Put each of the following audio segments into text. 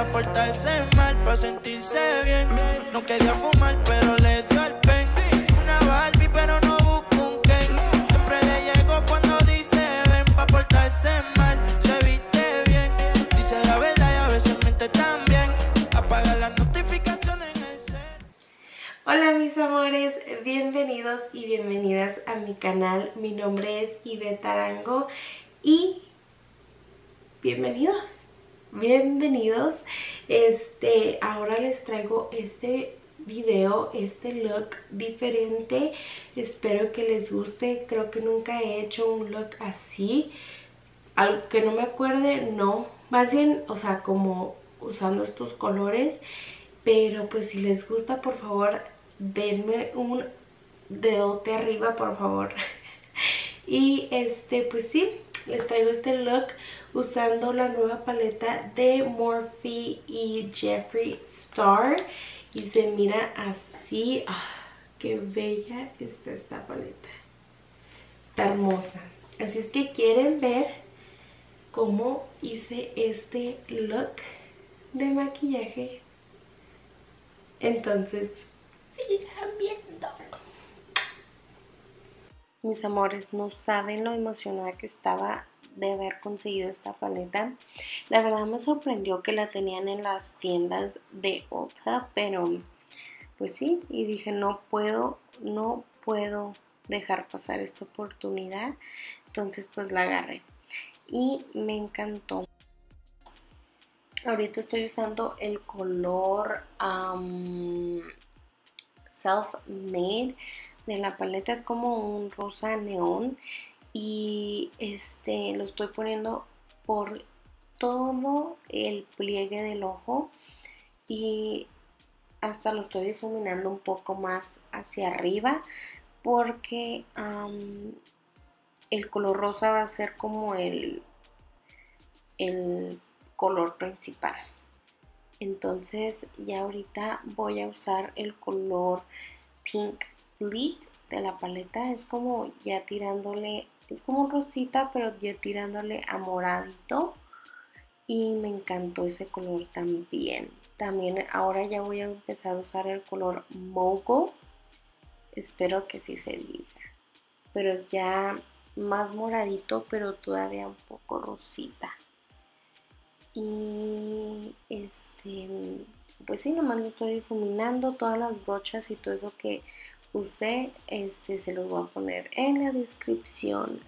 a portarse mal para sentirse bien. No quería fumar, pero le dio el pen. Una Barbie, pero no busco un Ken. Siempre le llego cuando dice ven pa' portarse mal. Se viste bien, dice la verdad y a veces mente también. Apaga las notificaciones en el. Hola mis amores, bienvenidos y bienvenidas a mi canal. Mi nombre es Ivette Arango y bienvenidos, bienvenidos. Este, ahora les traigo este video, este look diferente. Espero que les guste. Creo que nunca he hecho un look así. Algo que no me acuerde, no. Más bien, o sea, como usando estos colores. Pero pues si les gusta, por favor, denme un dedote arriba, por favor. y este, pues sí, les traigo este look usando la nueva paleta de Morphe y Jeffree Star. Y se mira así. ¡Ah! ¡Qué bella está esta paleta! Está hermosa. Así es que quieren ver cómo hice este look de maquillaje. Entonces, sigan viendo. Mis amores, no saben lo emocionada que estaba de haber conseguido esta paleta. La verdad me sorprendió que la tenían en las tiendas de Ulta, pero pues sí, y dije no puedo, no puedo dejar pasar esta oportunidad. Entonces pues la agarré y me encantó. Ahorita estoy usando el color Self Made de la paleta. Es como un rosa neón. Y este lo estoy poniendo por todo el pliegue del ojo. Y hasta lo estoy difuminando un poco más hacia arriba. Porque el color rosa va a ser como el, el color principal. Entonces ya ahorita voy a usar el color Pink Fleet de la paleta. Es como ya tirándole, es como rosita, pero ya tirándole a moradito. Y me encantó ese color también. También ahora ya voy a empezar a usar el color Mogul. Espero que sí se diga. Pero ya más moradito, pero todavía un poco rosita. Y este, pues sí, nomás lo estoy difuminando. Todas las brochas y todo eso que usé, este, se los voy a poner en la descripción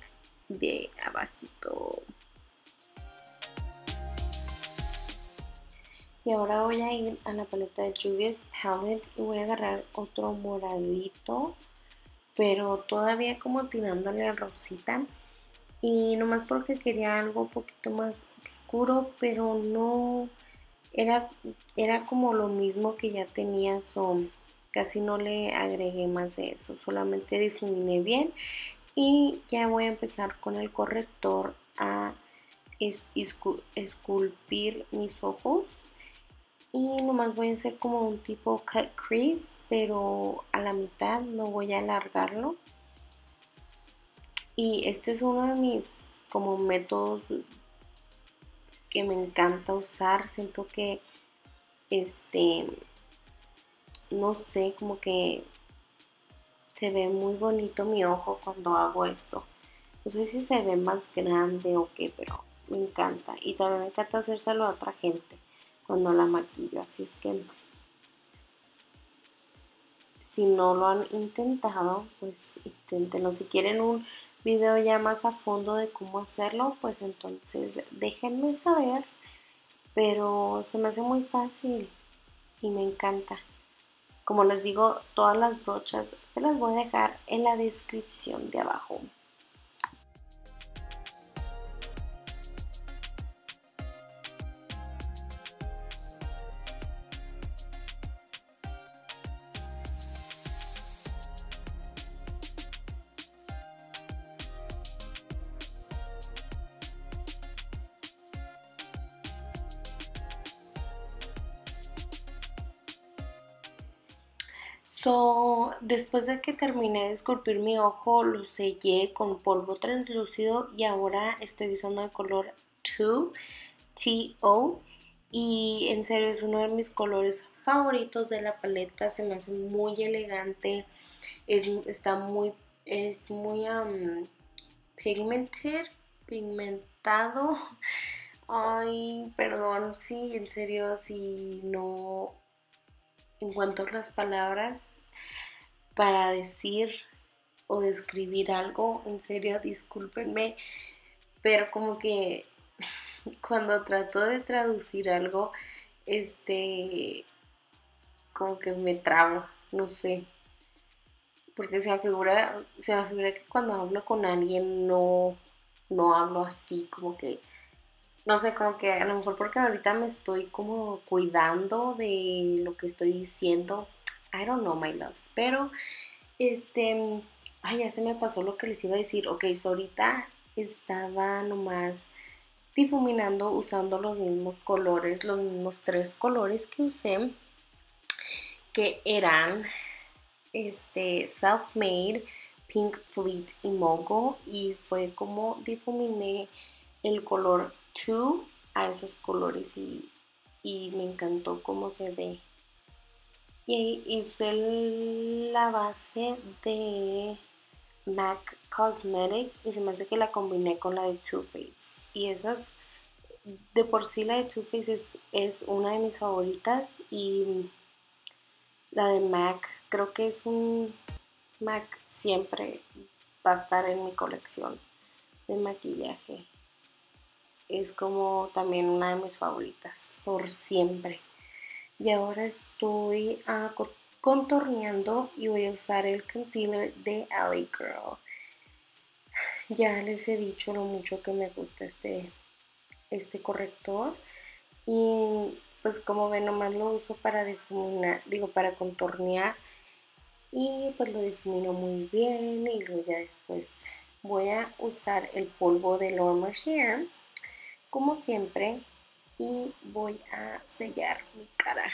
de abajito. Y ahora voy a ir a la paleta de Juvia's Palette y voy a agarrar otro moradito, pero todavía como tirándole a rosita. Y nomás porque quería algo un poquito más oscuro, pero no era, era como lo mismo que ya tenía, so casi no le agregué más de eso, solamente difuminé bien y ya voy a empezar con el corrector a esculpir mis ojos y nomás voy a hacer como un tipo cut crease pero a la mitad no voy a alargarlo. Y este es uno de mis como métodos que me encanta usar siento que este no sé como que se ve muy bonito mi ojo cuando hago esto no sé si se ve más grande o qué pero me encanta y también me encanta hacérselo a otra gente cuando la maquillo así es que si no lo han intentado pues inténtenlo si quieren un video ya más a fondo de cómo hacerlo, pues entonces déjenme saber. Pero se me hace muy fácil y me encanta. Como les digo, todas las brochas se las voy a dejar en la descripción de abajo. So, después de que terminé de esculpir mi ojo, lo sellé con polvo translúcido y ahora estoy usando el color 2 TO Y en serio es uno de mis colores favoritos de la paleta. Se me hace muy elegante. Es, está muy, es muy pigmented, pigmentado. Ay, perdón, sí, en serio, si no encuentro las palabras para decir o describir algo, en serio, discúlpenme, pero como que cuando trato de traducir algo, este, como que me trabo, no sé, porque se afigura, se afigura que cuando hablo con alguien no, no hablo así, como que, no sé, como que a lo mejor porque ahorita me estoy como cuidando de lo que estoy diciendo, I don't know, my loves, pero, este, ay, ya se me pasó lo que les iba a decir, ok, so ahorita estaba nomás difuminando usando los mismos colores, los mismos tres colores que usé, que eran este, Self-Made, Pink Fleet y Mogo y fue como difuminé el color 2 a esos colores y, me encantó cómo se ve. Y hice la base de MAC Cosmetics y se me hace que la combiné con la de Too Faced. Y esas, de por sí la de Too Faced es, es una de mis favoritas y la de MAC creo que es un MAC siempre va a estar en mi colección de maquillaje. Es como también una de mis favoritas, por siempre. Y ahora estoy ah, contorneando y voy a usar el concealer de LA Girl. Ya les he dicho lo mucho que me gusta este, este corrector. Y pues como ven, nomás lo uso para difuminar, digo, para contornear y pues lo difumino muy bien y luego ya después voy a usar el polvo de Laura como siempre y voy a sellar mi cara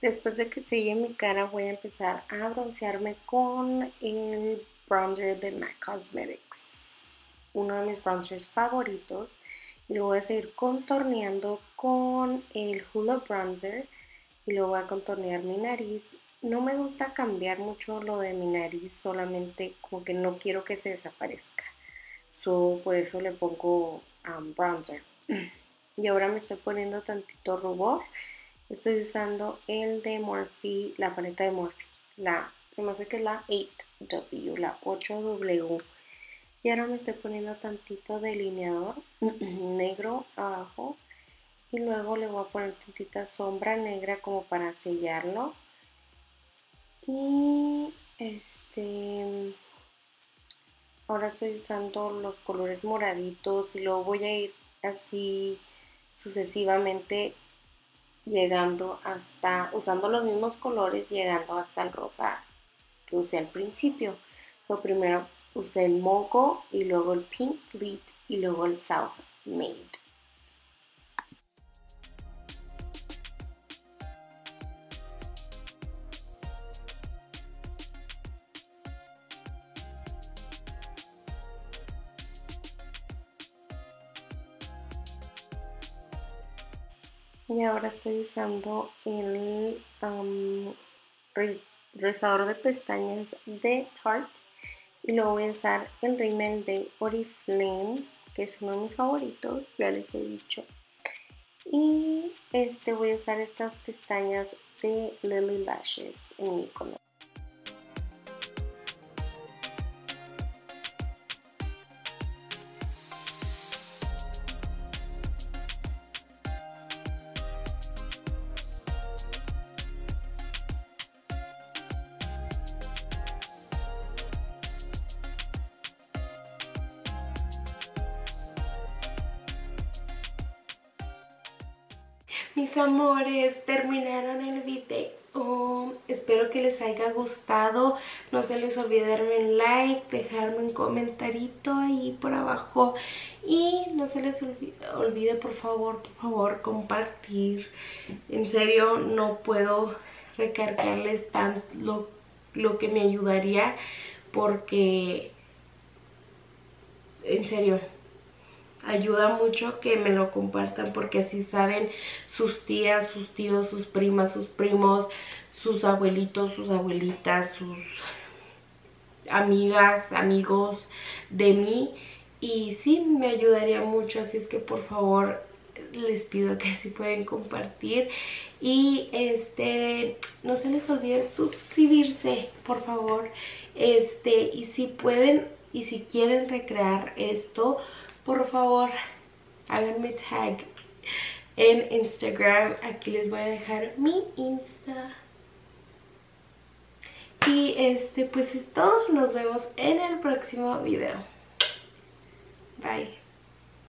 Después de que selle mi cara voy a empezar a broncearme con el bronzer de MAC Cosmetics. Uno de mis bronzers favoritos. Y lo voy a seguir contorneando con el Hula Bronzer. Y luego voy a contornear mi nariz. No me gusta cambiar mucho lo de mi nariz, solamente como que no quiero que se desaparezca. So, por eso le pongo um, bronzer. Y ahora me estoy poniendo tantito rubor Estoy usando el de Morphe, la paleta de Morphe. La, se me hace que es la 8W, la 8W. Y ahora me estoy poniendo tantito delineador negro abajo. Y luego le voy a poner tantita sombra negra como para sellarlo. Y este... Ahora estoy usando los colores moraditos y luego voy a ir así sucesivamente llegando hasta, usando los mismos colores, llegando hasta el rosa que usé al principio. So, primero usé el Moco y luego el Pink Fleet y luego el South Made. Y ahora estoy usando el um, de pestañas de Tarte y luego voy a usar el rímel de Oriflame que es uno de mis favoritos, ya les he dicho. Y este voy a usar estas pestañas de Lily Lashes en mi color Mis amores, terminaron el video. espero que les haya gustado. No se les olvide darme un like, dejarme un comentarito ahí por abajo. Y no se les olvide, por favor, por favor, compartir. En serio, no puedo recargarles tanto lo, lo que me ayudaría porque en serio ayuda mucho que me lo compartan porque así saben sus tías, sus tíos, sus primas, sus primos, sus abuelitos, sus abuelitas, sus amigas, amigos de mí. Y sí me ayudaría mucho así es que por favor les pido que si pueden compartir. Y este no se les olvide suscribirse por favor. Este y si pueden y si quieren recrear esto por favor háganme tag en Instagram. Aquí les voy a dejar mi Insta. Y este pues es todo. Nos vemos en el próximo video. Bye